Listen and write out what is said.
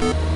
Bye.